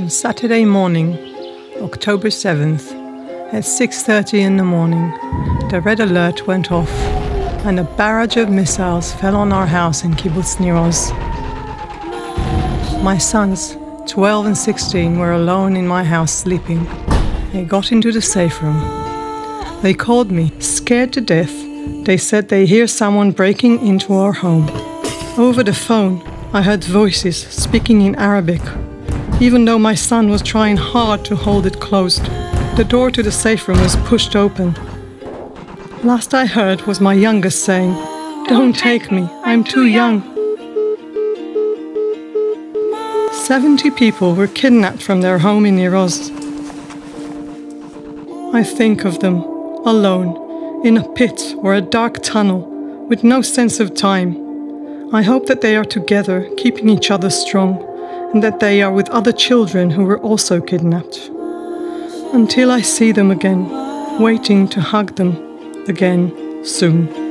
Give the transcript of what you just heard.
On Saturday morning, October 7th, at 6:30 in the morning, the red alert went off and a barrage of missiles fell on our house in Kibbutz Nir Oz. My sons, 12 and 16, were alone in my house sleeping. They got into the safe room. They called me, scared to death. They said they hear someone breaking into our home. Over the phone, I heard voices speaking in Arabic. Even though my son was trying hard to hold it closed, the door to the safe room was pushed open. Last I heard was my youngest saying, Don't take me, I'm too young. 70 people were kidnapped from their home in Nir Oz. I think of them, alone, in a pit or a dark tunnel, with no sense of time. I hope that they are together, keeping each other strong, and that they are with other children who were also kidnapped. Until I see them again, waiting to hug them again soon.